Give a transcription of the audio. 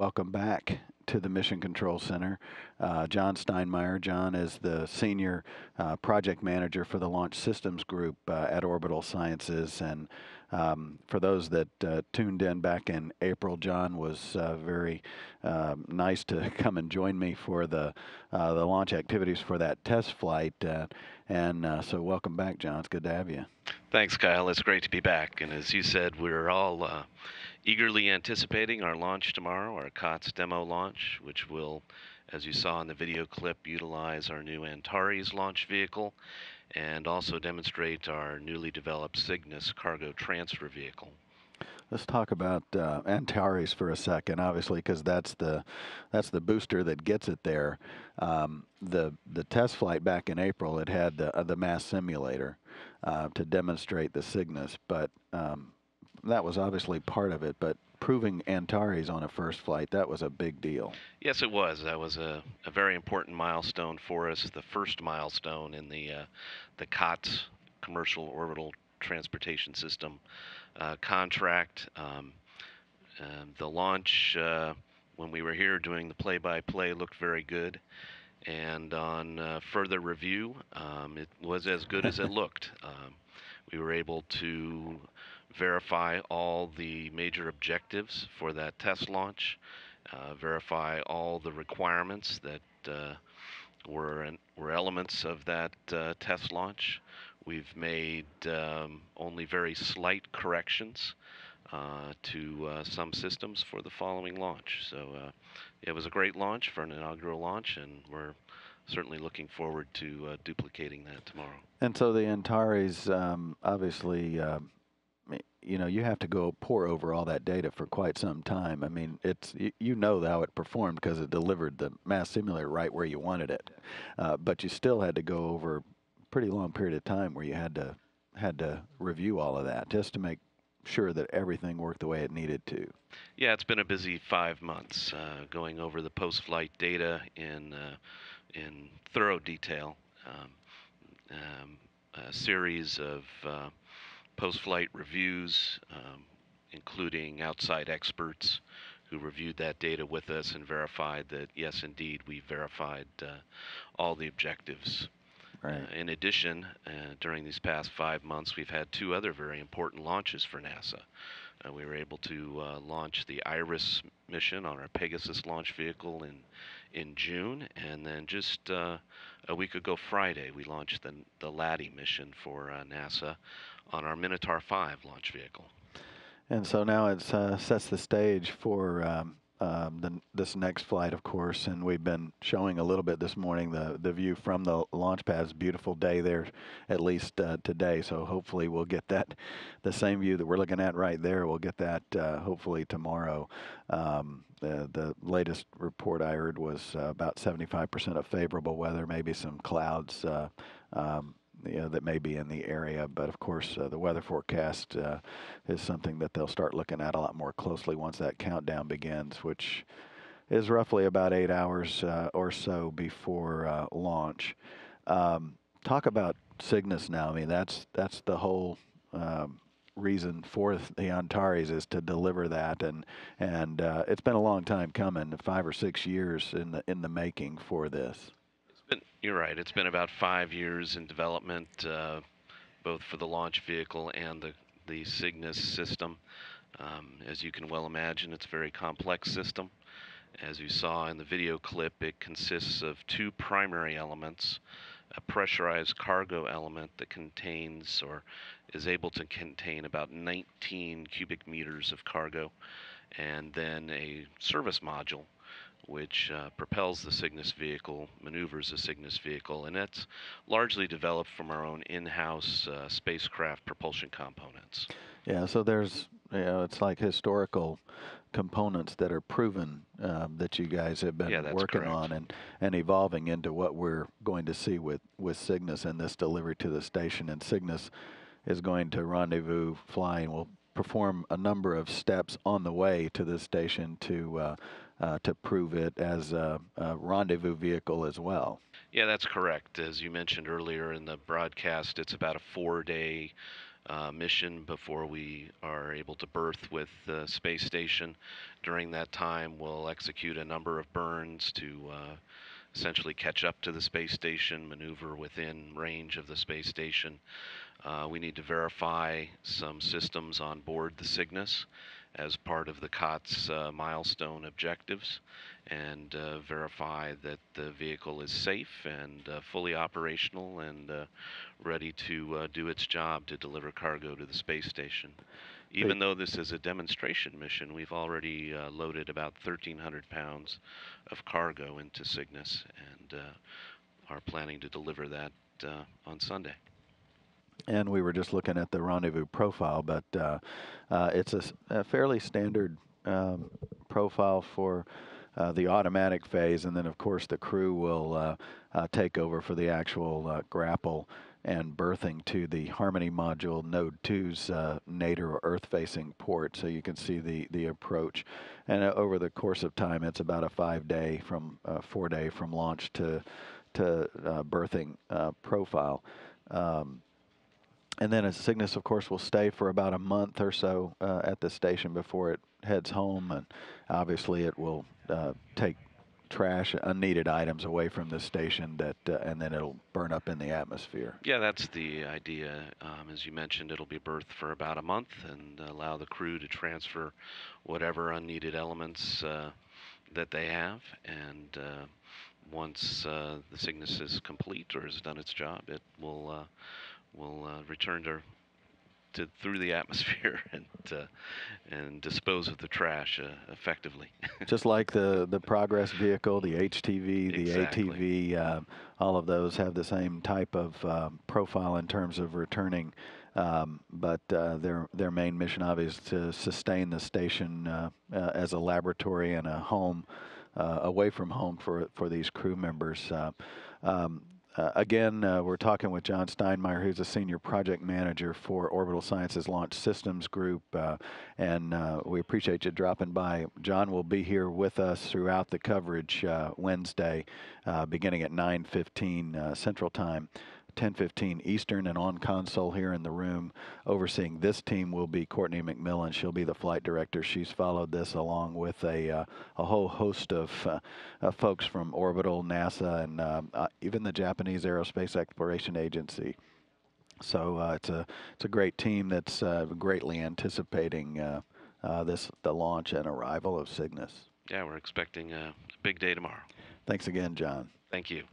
Welcome back to the Mission Control Center. Uh, John Steinmeyer. John is the senior uh, project manager for the Launch Systems Group uh, at Orbital Sciences. And um, for those that uh, tuned in back in April, John was uh, very um, nice to come and join me for the uh, the launch activities for that test flight. and so, welcome back, John. It's good to have you. Thanks, Kyle. It's great to be back. And as you said, we're all eagerly anticipating our launch tomorrow, our COTS demo launch, which will, as you saw in the video clip, utilize our new Antares launch vehicle and also demonstrate our newly developed Cygnus cargo transfer vehicle. Let's talk about uh, Antares for a second, obviously, because that's the that's the booster that gets it there. Um, the the test flight back in April, it had the uh, the mass simulator uh, to demonstrate the Cygnus, but um, that was obviously part of it, but proving Antares on a first flight, that was a big deal. Yes, it was. That was a, a very important milestone for us, the first milestone in the, uh, the COTS commercial orbital transportation system uh, contract. Um, uh, the launch, uh, when we were here doing the play by play, looked very good. And on uh, further review, um, it was as good as it looked. Um, we were able to verify all the major objectives for that test launch, uh, verify all the requirements that uh, were, were elements of that uh, test launch. We've made um, only very slight corrections uh, to uh, some systems for the following launch. So uh, it was a great launch for an inaugural launch, and we're certainly looking forward to duplicating that tomorrow. And so the Antares, um, obviously, you know, you have to go pour over all that data for quite some time. I mean, it's you, know how it performed because it delivered the mass simulator right where you wanted it, uh, but you still had to go over a pretty long period of time where you had to had to review all of that just to make sure that everything worked the way it needed to. Yeah, it's been a busy five months uh, going over the post-flight data in uh, in thorough detail. Um, um, a series of uh, post-flight reviews, um, including outside experts who reviewed that data with us and verified that yes, indeed, we verified uh, all the objectives. Right. Uh, in addition, uh, during these past five months, we've had two other very important launches for NASA. Uh, we were able to uh, launch the IRIS mission on our Pegasus launch vehicle in in June, and then just uh, a week ago Friday, we launched the the LADEE mission for uh, NASA on our Minotaur 5 launch vehicle. And so now it uh, sets the stage for um, um, the, this next flight, of course, and we've been showing a little bit this morning the, the view from the launch pad. Beautiful day there, at least uh, today. So hopefully we'll get that, the same view that we're looking at right there. We'll get that uh, hopefully tomorrow. Um, the, the latest report I heard was uh, about 75% of favorable weather, maybe some clouds. Uh, um, you know, that may be in the area. But of course, uh, the weather forecast uh, is something that they'll start looking at a lot more closely once that countdown begins, which is roughly about eight hours uh, or so before uh, launch. Um, talk about Cygnus now. I mean, that's that's the whole. Um, reason for the Antares is to deliver that, and and uh, it's been a long time coming, five or six years in the in the making for this. Been, you're right. It's been about five years in development, uh, both for the launch vehicle and the, the Cygnus system. Um, as you can well imagine, it's a very complex system. As you saw in the video clip, it consists of two primary elements a pressurized cargo element that contains or is able to contain about 19 cubic meters of cargo, and then a service module which uh, propels the Cygnus vehicle, maneuvers the Cygnus vehicle, and it's largely developed from our own in-house uh, spacecraft propulsion components. Yeah, so there's, you know, it's like historical components that are proven um, that you guys have been yeah, working correct. on and, and evolving into what we're going to see with, with Cygnus and this delivery to the station. And Cygnus is going to rendezvous flying. We'll perform a number of steps on the way to the station to uh, uh, to prove it as a, a, rendezvous vehicle as well. Yeah, that's correct. As you mentioned earlier in the broadcast, it's about a four-day uh, mission before we are able to berth with the space station. During that time, we'll execute a number of burns to uh, essentially catch up to the space station, maneuver within range of the space station. Uh, we need to verify some systems on board the Cygnus as part of the COTS uh, milestone objectives and uh, verify that the vehicle is safe and uh, fully operational and uh, ready to uh, do its job to deliver cargo to the space station. Even though this is a demonstration mission, we've already uh, loaded about 1,300 pounds of cargo into Cygnus and are planning to deliver that on Sunday and we were just looking at the rendezvous profile, but uh, uh, it's a, a, fairly standard um, profile for uh, the automatic phase, and then of course the crew will uh, uh, take over for the actual uh, grapple and berthing to the Harmony module Node 2's nadir or Earth-facing port, so you can see the the approach. And over the course of time, it's about a five-day from four-day from launch to to berthing profile. Um, and then a Cygnus, of course, will stay for about a month or so uh, at the station before it heads home, and obviously it will uh, take trash, unneeded items away from the station that, uh, and then it'll burn up in the atmosphere. Yeah, that's the idea. Um, as you mentioned, it'll be berthed for about a month and allow the crew to transfer whatever unneeded elements uh, that they have, and uh, once uh, the Cygnus is complete or has done its job, it will will uh, return to, to through the atmosphere and uh, and dispose of the trash uh, effectively. Just like the the Progress vehicle, the HTV, the exactly. ATV, um, all of those have the same type of um, profile in terms of returning. Um, but uh, their their main mission, obviously, is to sustain the station uh, uh, as a laboratory and a home away from home for for these crew members. Um, uh, again, uh, we're talking with John Steinmeyer, who's a senior project manager for Orbital Sciences Launch Systems Group, uh, and uh, we appreciate you dropping by. John will be here with us throughout the coverage uh, Wednesday, beginning at 9:15 Central Time. 10:15 Eastern, and on console here in the room, overseeing this team will be Courtenay McMillan. She'll be the flight director. She's followed this along with a uh, a whole host of uh, uh, folks from Orbital, NASA, and um, uh, even the Japanese Aerospace Exploration Agency. So uh, it's a it's a great team that's uh, greatly anticipating this the launch and arrival of Cygnus. Yeah, we're expecting a big day tomorrow. Thanks again, John. Thank you.